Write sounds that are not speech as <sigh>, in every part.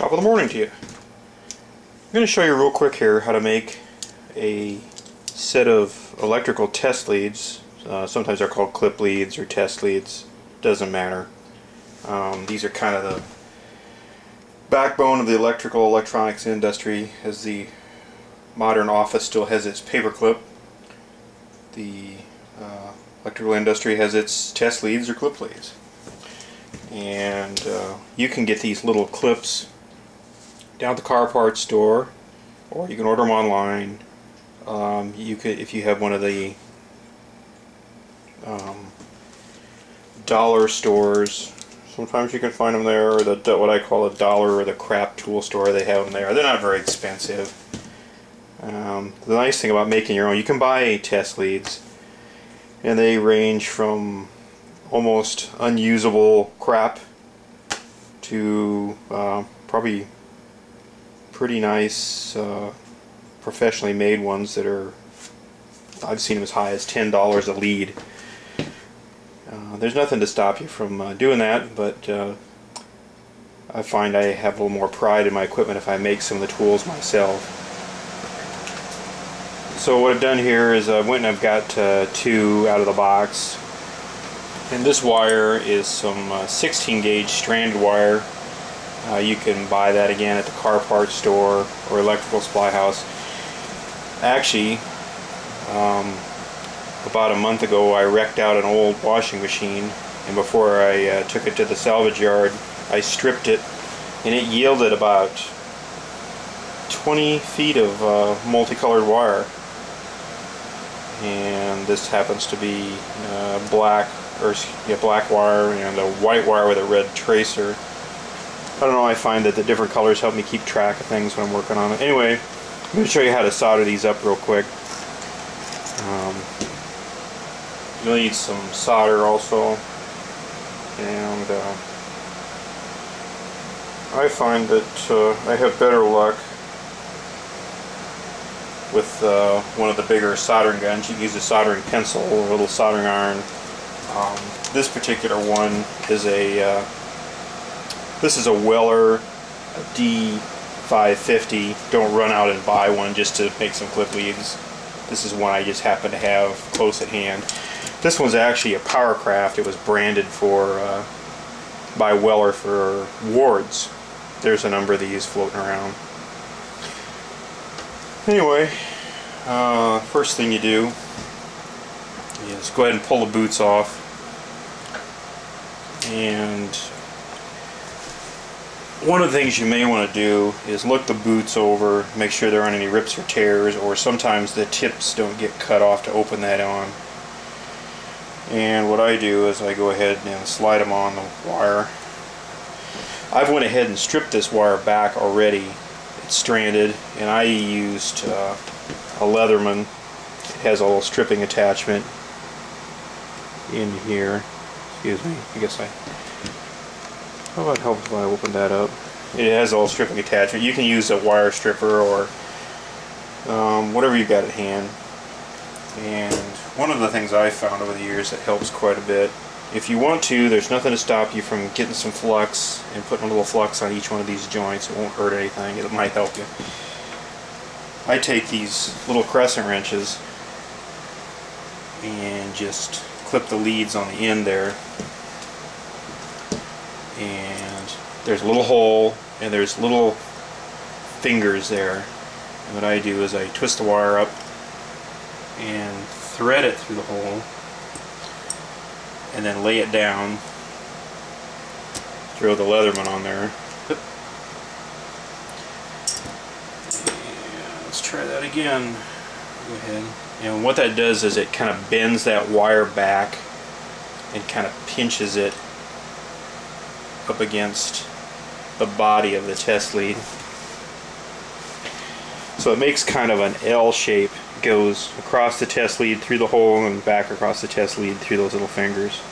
Top of the morning to you. I'm going to show you real quick here how to make a set of electrical test leads. Uh, sometimes they're called clip leads or test leads. Doesn't matter. Um, these are kind of the backbone of the electrical electronics industry as the modern office still has its paperclip. The uh, electrical industry has its test leads or clip leads. And uh, you can get these little clips down at the car parts store, or you can order them online. Um, you could, if you have one of the um, dollar stores. Sometimes you can find them there, or the what I call a dollar or the crap tool store. They have them there. They're not very expensive. Um, the nice thing about making your own, you can buy test leads, and they range from almost unusable crap to uh, probably pretty nice uh, professionally made ones that are I've seen them as high as ten dollars a lead. Uh, there's nothing to stop you from uh, doing that but uh, I find I have a little more pride in my equipment if I make some of the tools myself. So what I've done here is I went and I've got uh, two out of the box. And this wire is some uh, 16 gauge stranded wire uh, you can buy that again at the car parts store or electrical supply house. Actually, um, about a month ago I wrecked out an old washing machine and before I uh, took it to the salvage yard I stripped it and it yielded about 20 feet of uh, multicolored wire and this happens to be uh, black or yeah, black wire and a white wire with a red tracer I don't know, I find that the different colors help me keep track of things when I'm working on it. Anyway, I'm going to show you how to solder these up real quick. Um, you'll need some solder also. And uh, I find that uh, I have better luck with uh, one of the bigger soldering guns. You can use a soldering pencil or a little soldering iron. Um, this particular one is a uh, this is a Weller D550. Don't run out and buy one just to make some clip leads. This is one I just happen to have close at hand. This one's actually a Powr-Kraft. It was branded for uh, by Weller for wards. There's a number of these floating around. Anyway, uh, first thing you do is go ahead and pull the boots off and one of the things you may want to do is look the boots over, make sure there aren't any rips or tears, or sometimes the tips don't get cut off to open that on. And what I do is I go ahead and slide them on the wire. I've went ahead and stripped this wire back already. It's stranded, and I used uh, a Leatherman. It has a little stripping attachment in here. Excuse me, I guess I how about help if I open that up? It has a little stripping attachment. You can use a wire stripper or um, whatever you got at hand. And one of the things I've found over the years that helps quite a bit, if you want to, there's nothing to stop you from getting some flux and putting a little flux on each one of these joints. It won't hurt anything. It might help you. I take these little crescent wrenches and just clip the leads on the end there and there's a little hole and there's little fingers there. And what I do is I twist the wire up and thread it through the hole and then lay it down throw the Leatherman on there. And let's try that again. Go ahead. And what that does is it kind of bends that wire back and kind of pinches it up against the body of the test lead. So it makes kind of an L shape, goes across the test lead through the hole and back across the test lead through those little fingers.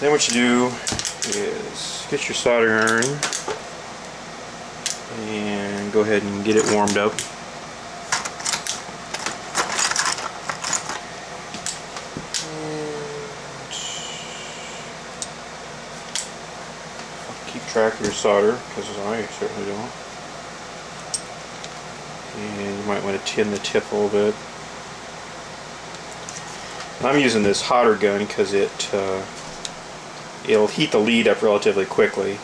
Then what you do is get your soldering iron and go ahead and get it warmed up. Track of your solder, because I certainly don't. And you might want to tin the tip a little bit. I'm using this hotter gun because it uh, it'll heat the lead up relatively quickly.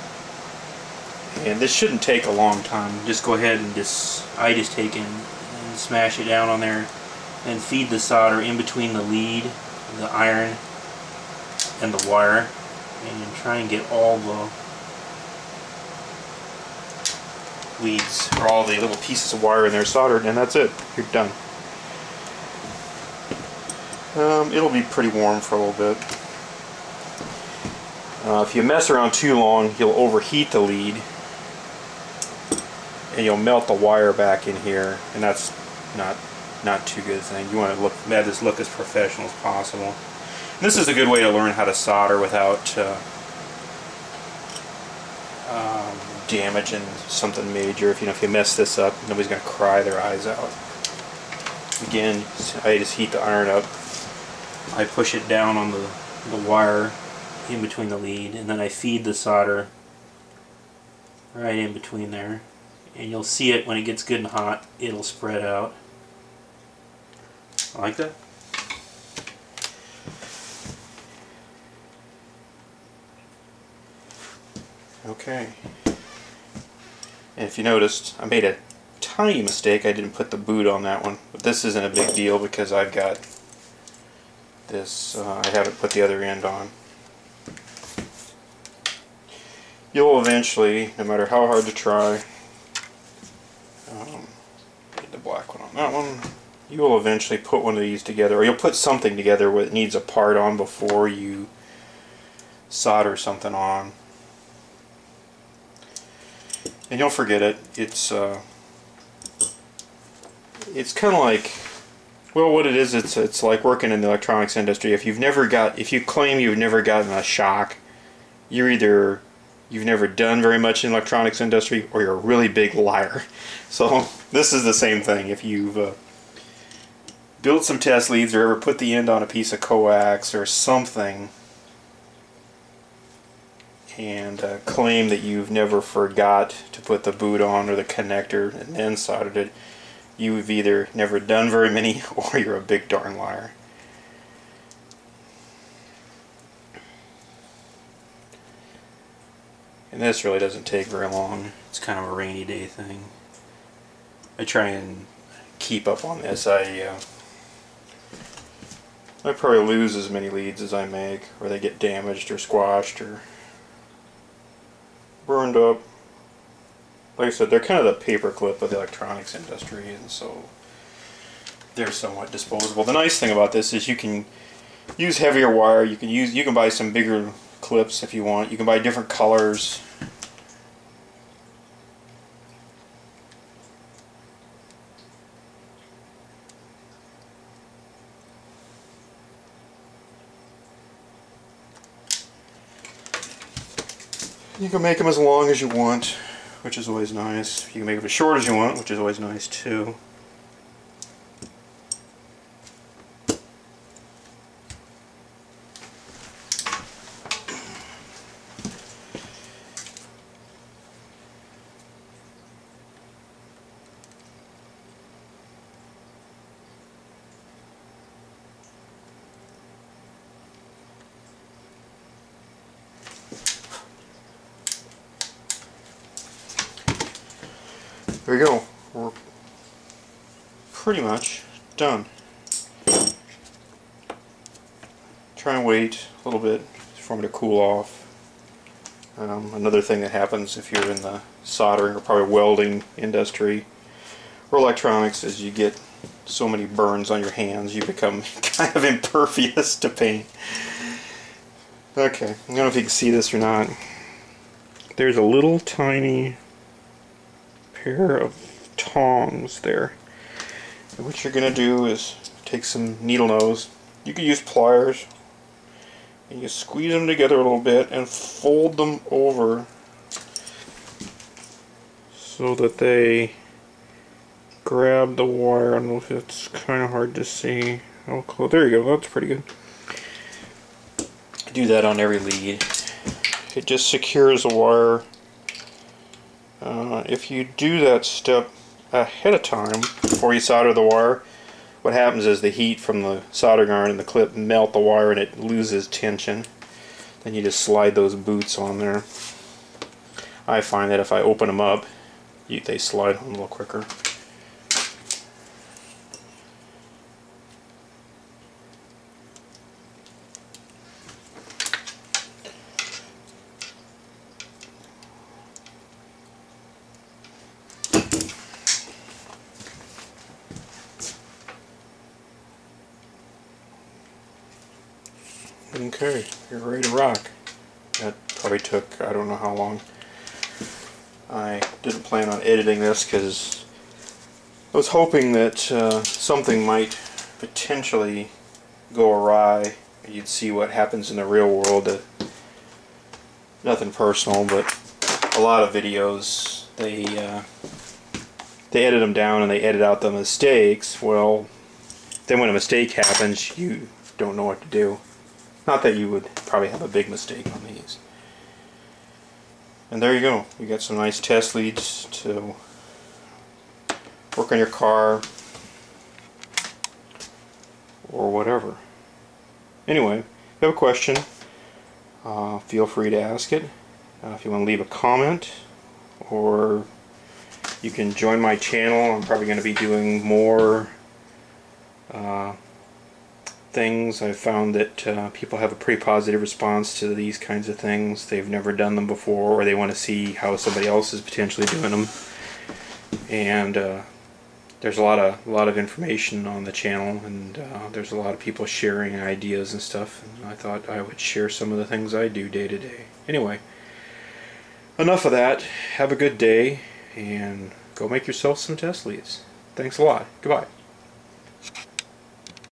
And this shouldn't take a long time. Just go ahead and just I just take and, and smash it down on there and feed the solder in between the lead, the iron, and the wire and try and get all the weeds or all the little pieces of wire in there soldered and that's it. You're done. Um, it'll be pretty warm for a little bit. Uh, if you mess around too long, you'll overheat the lead and you'll melt the wire back in here and that's not not too good thing. You want to look have this look as professional as possible. And this is a good way to learn how to solder without uh, um, damaging something major. If you know if you mess this up, nobody's gonna cry their eyes out. Again, I just heat the iron up. I push it down on the, the wire in between the lead and then I feed the solder right in between there. And you'll see it when it gets good and hot it'll spread out. I like that. Okay and if you noticed I made a tiny mistake I didn't put the boot on that one but this isn't a big deal because I've got this, uh, I haven't put the other end on. You'll eventually, no matter how hard to try, um, the black one on that one, you will eventually put one of these together, or you'll put something together that needs a part on before you solder something on. And you'll forget it. It's, uh, it's kind of like well, what it is, it's it's like working in the electronics industry. If you've never got, if you claim you've never gotten a shock, you're either you've never done very much in electronics industry, or you're a really big liar. <laughs> So this is the same thing. If you've uh, built some test leads or ever put the end on a piece of coax or something, and uh, claim that you've never forgot to put the boot on or the connector and then soldered it you've either never done very many <laughs> or you're a big darn liar. And this really doesn't take very long. It's kind of a rainy day thing. I try and keep up on this. I uh, I probably lose as many leads as I make, or they get damaged or squashed or burned up like I said, they're kind of the paperclip of the electronics industry, and so they're somewhat disposable. The nice thing about this is you can use heavier wire. You can use you can buy some bigger clips if you want. You can buy different colors. You can make them as long as you want which is always nice. You can make them as short as you want, which is always nice too. There we go. We're pretty much done. Try and wait a little bit for me to cool off. Um, another thing that happens if you're in the soldering or probably welding industry or electronics is you get so many burns on your hands you become <laughs> kind of impervious to paint. Okay, I don't know if you can see this or not. There's a little tiny pair of tongs there. And what you're going to do is take some needle nose. You can use pliers. And you squeeze them together a little bit and fold them over so that they grab the wire. I don't know if it's kind of hard to see. Oh, there you go. That's pretty good. Do that on every lead. It just secures the wire Uh, if you do that step ahead of time before you solder the wire, what happens is the heat from the soldering iron and the clip melt the wire and it loses tension. Then you just slide those boots on there. I find that if I open them up, you, they slide on a little quicker. Okay, you're ready to rock. That probably took, I don't know how long. I didn't plan on editing this because I was hoping that uh, something might potentially go awry. You'd see what happens in the real world. Uh, nothing personal, but a lot of videos, they, uh, they edit them down and they edit out the mistakes. Well, then when a mistake happens, you don't know what to do. Not that you would probably have a big mistake on these. And there you go. You got some nice test leads to work on your car or whatever. Anyway, if you have a question, uh, feel free to ask it. Uh, if you want to leave a comment or you can join my channel. I'm probably going to be doing more uh, things. I've found that uh, people have a pretty positive response to these kinds of things. They've never done them before, or they want to see how somebody else is potentially doing them. And uh, there's a lot of a lot of information on the channel, and uh, there's a lot of people sharing ideas and stuff. And I thought I would share some of the things I do day to day. Anyway, enough of that. Have a good day, and go make yourself some test leads. Thanks a lot. Goodbye.